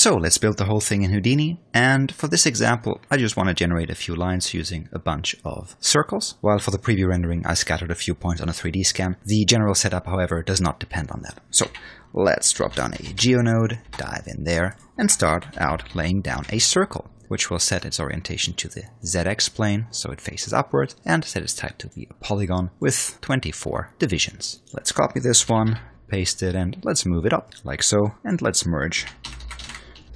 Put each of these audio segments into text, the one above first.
So let's build the whole thing in Houdini. And for this example, I just want to generate a few lines using a bunch of circles. While for the preview rendering, I scattered a few points on a 3D scan. The general setup, however, does not depend on that. So let's drop down a geonode, dive in there, and start out laying down a circle which will set its orientation to the ZX plane, so it faces upward, and set its type to be a polygon with 24 divisions. Let's copy this one, paste it, and let's move it up, like so, and let's merge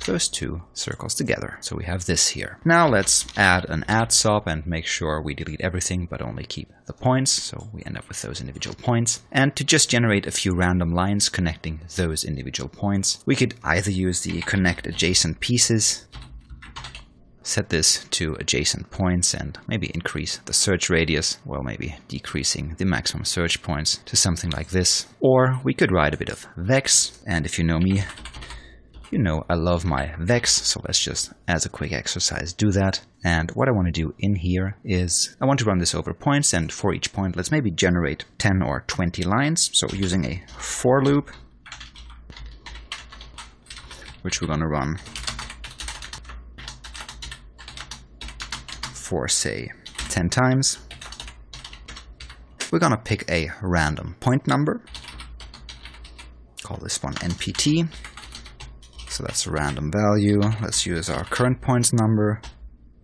those two circles together. So we have this here. Now let's add an add SOP and make sure we delete everything but only keep the points. So we end up with those individual points. And to just generate a few random lines connecting those individual points, we could either use the connect adjacent pieces set this to adjacent points and maybe increase the search radius, well maybe decreasing the maximum search points to something like this. Or we could write a bit of vex, and if you know me, you know I love my vex, so let's just, as a quick exercise, do that. And what I want to do in here is, I want to run this over points, and for each point, let's maybe generate 10 or 20 lines. So using a for loop, which we're going to run for, say, 10 times. We're going to pick a random point number. Call this one NPT. So that's a random value. Let's use our current points number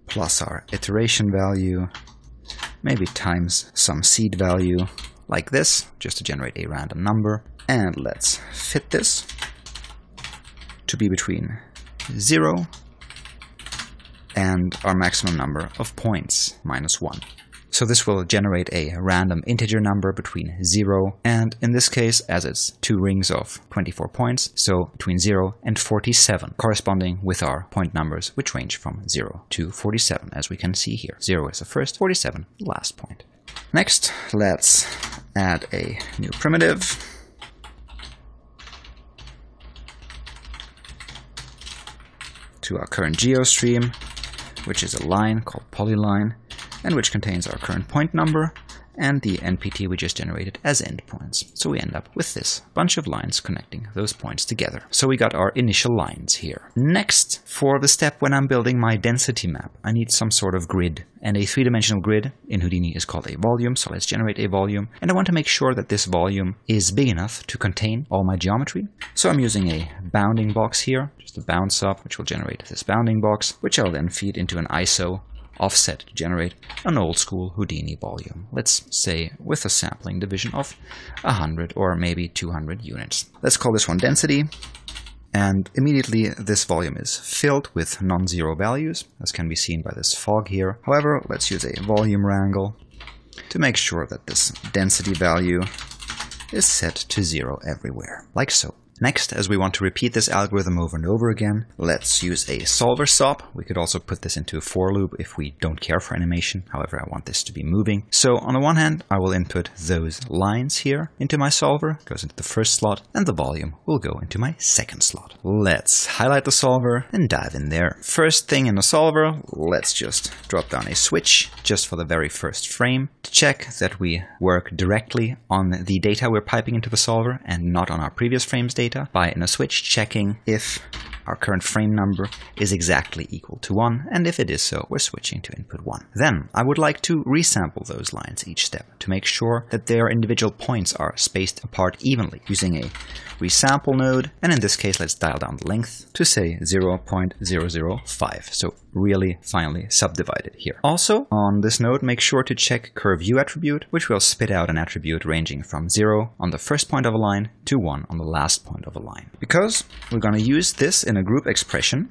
plus our iteration value, maybe times some seed value like this, just to generate a random number. And let's fit this to be between 0 and our maximum number of points, minus 1. So this will generate a random integer number between 0 and, in this case, as it's two rings of 24 points, so between 0 and 47, corresponding with our point numbers, which range from 0 to 47, as we can see here. 0 is the first, 47 the last point. Next, let's add a new primitive. to our current geostream which is a line called polyline, and which contains our current point number and the NPT we just generated as endpoints. So we end up with this bunch of lines connecting those points together. So we got our initial lines here. Next, for the step when I'm building my density map, I need some sort of grid. And a three-dimensional grid in Houdini is called a volume, so let's generate a volume. And I want to make sure that this volume is big enough to contain all my geometry. So I'm using a bounding box here, just a bound SOP, which will generate this bounding box, which I'll then feed into an ISO offset to generate an old school Houdini volume, let's say with a sampling division of 100 or maybe 200 units. Let's call this one density, and immediately this volume is filled with non-zero values, as can be seen by this fog here. However, let's use a volume wrangle to make sure that this density value is set to zero everywhere, like so. Next, as we want to repeat this algorithm over and over again, let's use a solver SOP. We could also put this into a for loop if we don't care for animation. However, I want this to be moving. So on the one hand, I will input those lines here into my solver, goes into the first slot, and the volume will go into my second slot. Let's highlight the solver and dive in there. First thing in the solver, let's just drop down a switch just for the very first frame to check that we work directly on the data we're piping into the solver and not on our previous frame's data data by in a switch checking if our current frame number is exactly equal to 1, and if it is so, we're switching to input 1. Then, I would like to resample those lines each step to make sure that their individual points are spaced apart evenly using a resample node, and in this case let's dial down the length to say 0.005, so really finely subdivided here. Also, on this node, make sure to check curve U attribute, which will spit out an attribute ranging from 0 on the first point of a line to 1 on the last point of a line. Because we're going to use this in a group expression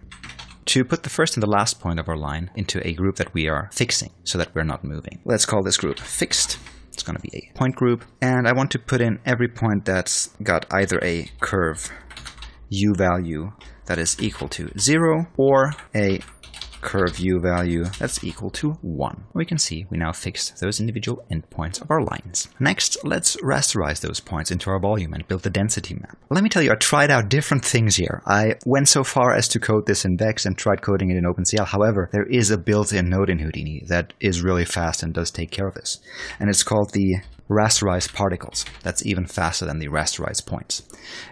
to put the first and the last point of our line into a group that we are fixing so that we're not moving. Let's call this group fixed. It's going to be a point group. And I want to put in every point that's got either a curve u value that is equal to 0 or a curve u value that's equal to 1. We can see we now fixed those individual endpoints of our lines. Next, let's rasterize those points into our volume and build the density map. Let me tell you, I tried out different things here. I went so far as to code this in Vex and tried coding it in OpenCL. However, there is a built-in node in Houdini that is really fast and does take care of this. And it's called the rasterize particles. That's even faster than the rasterize points.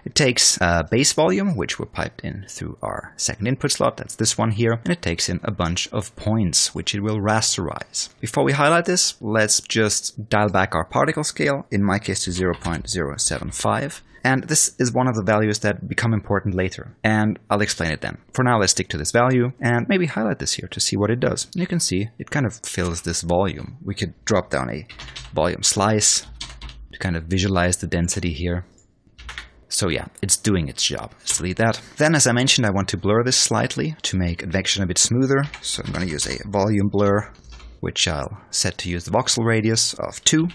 It takes a base volume, which we piped in through our second input slot, that's this one here, and it takes in a bunch of points, which it will rasterize. Before we highlight this, let's just dial back our particle scale, in my case to 0.075. And this is one of the values that become important later, and I'll explain it then. For now, let's stick to this value and maybe highlight this here to see what it does. And you can see it kind of fills this volume. We could drop down a volume slice to kind of visualize the density here. So yeah, it's doing its job. Let's delete that. Then, as I mentioned, I want to blur this slightly to make advection a bit smoother. So I'm going to use a volume blur, which I'll set to use the voxel radius of 2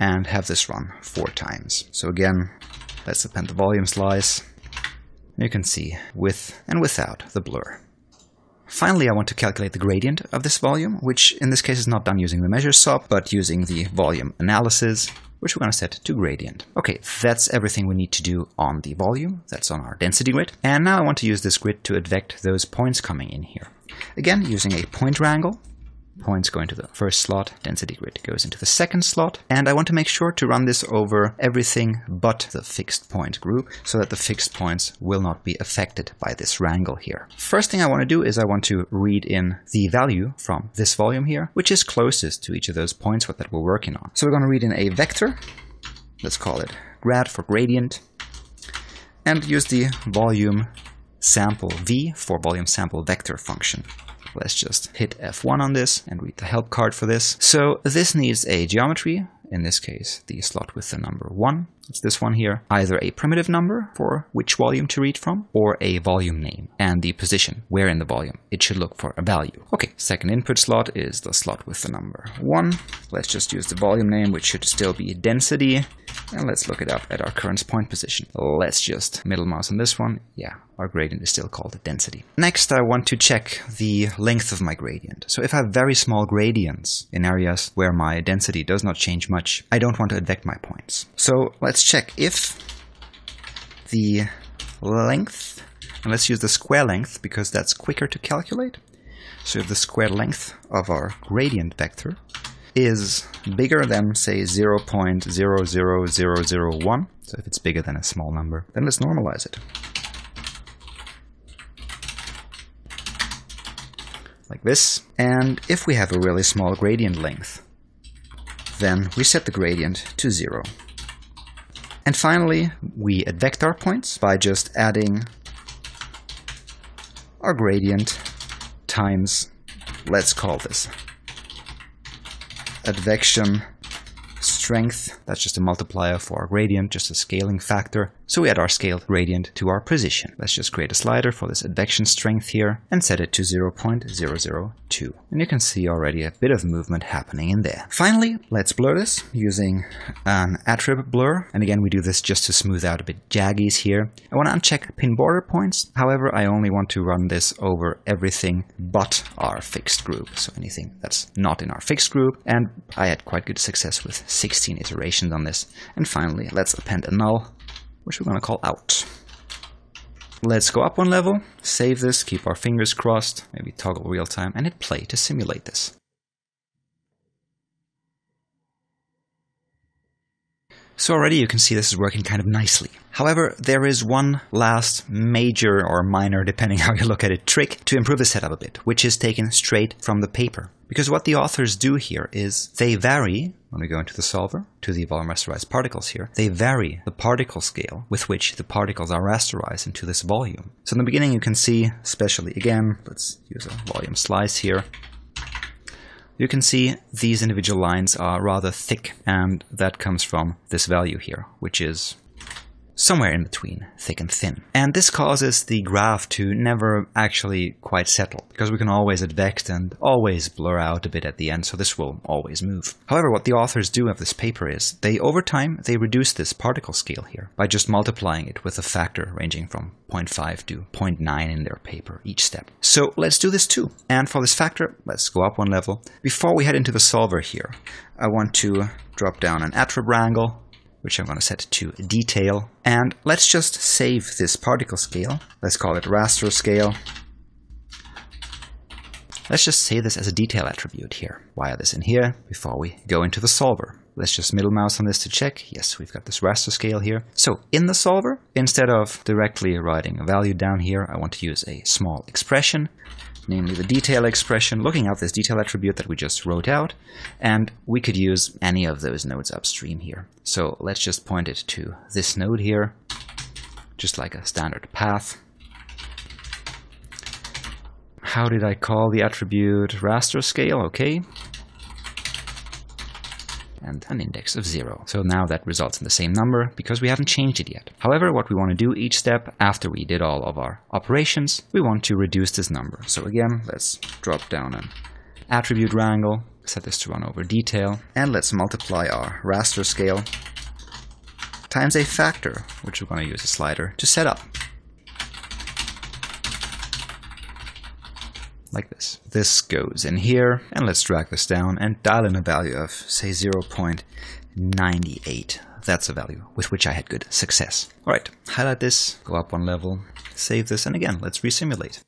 and have this run four times. So again, let's append the volume slice. You can see with and without the blur. Finally, I want to calculate the gradient of this volume, which in this case is not done using the measure sop, but using the volume analysis, which we're going to set to gradient. Okay, that's everything we need to do on the volume. That's on our density grid. And now I want to use this grid to advect those points coming in here. Again, using a point wrangle, points go into the first slot, density grid goes into the second slot, and I want to make sure to run this over everything but the fixed point group, so that the fixed points will not be affected by this wrangle here. First thing I want to do is I want to read in the value from this volume here, which is closest to each of those points that we're working on. So we're going to read in a vector, let's call it grad for gradient, and use the volume sample v for volume sample vector function. Let's just hit F1 on this and read the help card for this. So this needs a geometry, in this case the slot with the number 1. It's this one here. Either a primitive number for which volume to read from, or a volume name, and the position where in the volume it should look for a value. Okay, second input slot is the slot with the number 1. Let's just use the volume name, which should still be density, and let's look it up at our current point position. Let's just middle mouse on this one. Yeah, our gradient is still called density. Next, I want to check the length of my gradient. So if I have very small gradients in areas where my density does not change much, I don't want to advect my points. So let's check if the length, and let's use the square length because that's quicker to calculate. So if the square length of our gradient vector is bigger than, say, 0.00001, so if it's bigger than a small number, then let's normalize it. Like this. And if we have a really small gradient length, then we set the gradient to zero. And finally, we advect our points by just adding our gradient times, let's call this advection strength. That's just a multiplier for our gradient, just a scaling factor. So we add our scaled gradient to our position. Let's just create a slider for this advection strength here and set it to 0.002. And you can see already a bit of movement happening in there. Finally, let's blur this using an attrib blur. And again, we do this just to smooth out a bit jaggies here. I want to uncheck pin border points. However, I only want to run this over everything but our fixed group. So anything that's not in our fixed group. And I had quite good success with 16 iterations on this. And finally, let's append a null which we're going to call out. Let's go up one level, save this, keep our fingers crossed, maybe toggle real time, and hit play to simulate this. So already you can see this is working kind of nicely. However, there is one last major or minor, depending how you look at it, trick to improve the setup a bit, which is taken straight from the paper. Because what the authors do here is they vary, when we go into the solver, to the volume rasterized particles here, they vary the particle scale with which the particles are rasterized into this volume. So in the beginning you can see, especially again, let's use a volume slice here, you can see these individual lines are rather thick, and that comes from this value here, which is somewhere in between thick and thin. And this causes the graph to never actually quite settle, because we can always advect and always blur out a bit at the end, so this will always move. However, what the authors do of this paper is, they over time, they reduce this particle scale here by just multiplying it with a factor ranging from 0.5 to 0.9 in their paper each step. So let's do this too. And for this factor, let's go up one level. Before we head into the solver here, I want to drop down an attrib wrangle which I'm going to set to detail. And let's just save this particle scale. Let's call it raster scale. Let's just save this as a detail attribute here. Wire this in here before we go into the solver. Let's just middle mouse on this to check. Yes, we've got this raster scale here. So in the solver, instead of directly writing a value down here, I want to use a small expression, namely the detail expression, looking at this detail attribute that we just wrote out, and we could use any of those nodes upstream here. So let's just point it to this node here, just like a standard path. How did I call the attribute raster scale? Okay, and an index of 0. So now that results in the same number because we haven't changed it yet. However, what we want to do each step after we did all of our operations, we want to reduce this number. So again, let's drop down an attribute wrangle, set this to run over detail, and let's multiply our raster scale times a factor, which we're going to use a slider to set up. Like this. This goes in here, and let's drag this down and dial in a value of, say, 0.98. That's a value with which I had good success. All right, highlight this, go up one level, save this, and again, let's resimulate.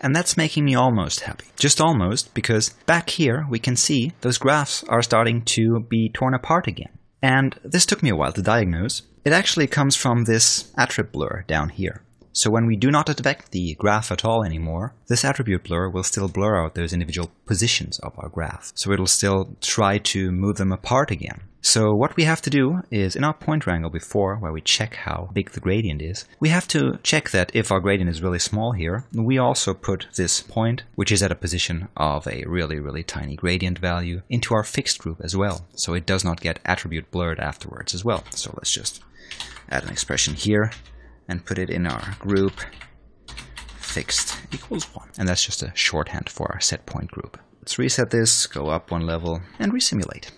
And that's making me almost happy. Just almost, because back here we can see those graphs are starting to be torn apart again. And this took me a while to diagnose. It actually comes from this attrib blur down here. So when we do not affect the graph at all anymore, this attribute blur will still blur out those individual positions of our graph. So it'll still try to move them apart again. So what we have to do is, in our point wrangle before, where we check how big the gradient is, we have to check that if our gradient is really small here, we also put this point, which is at a position of a really, really tiny gradient value, into our fixed group as well. So it does not get attribute blurred afterwards as well. So let's just add an expression here and put it in our group fixed equals 1. And that's just a shorthand for our set point group. Let's reset this, go up one level, and resimulate.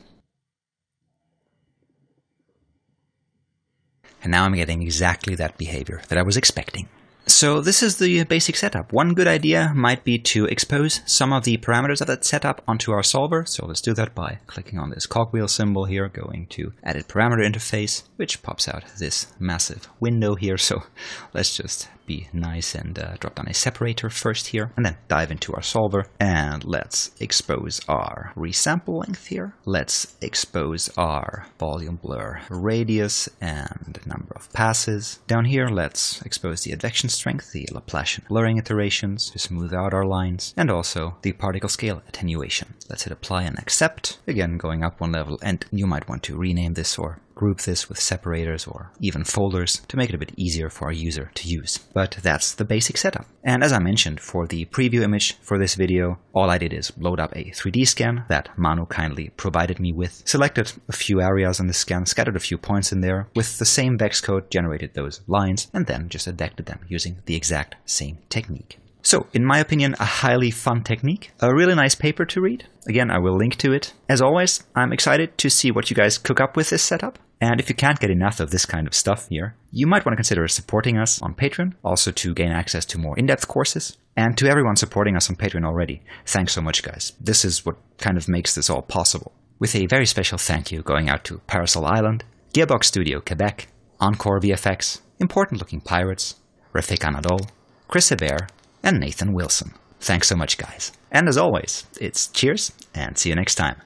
And now I'm getting exactly that behavior that I was expecting. So this is the basic setup. One good idea might be to expose some of the parameters of that setup onto our solver. So let's do that by clicking on this cogwheel symbol here, going to edit parameter interface, which pops out this massive window here. So let's just be nice and uh, drop down a separator first here, and then dive into our solver. And let's expose our resample length here. Let's expose our volume blur radius and number of passes. Down here, let's expose the advection strength, the Laplacian blurring iterations to smooth out our lines, and also the particle scale attenuation. Let's hit apply and accept. Again, going up one level, and you might want to rename this or group this with separators or even folders to make it a bit easier for our user to use. But that's the basic setup. And as I mentioned, for the preview image for this video, all I did is load up a 3D scan that Manu kindly provided me with, selected a few areas on the scan, scattered a few points in there, with the same VEX code generated those lines, and then just adapted them using the exact same technique. So, in my opinion, a highly fun technique, a really nice paper to read. Again, I will link to it. As always, I'm excited to see what you guys cook up with this setup. And if you can't get enough of this kind of stuff here, you might want to consider supporting us on Patreon, also to gain access to more in-depth courses. And to everyone supporting us on Patreon already, thanks so much guys. This is what kind of makes this all possible. With a very special thank you going out to Parasol Island, Gearbox Studio Quebec, Encore VFX, Important Looking Pirates, Refik Anadol, Chris Hebert, and Nathan Wilson. Thanks so much guys. And as always, it's cheers and see you next time.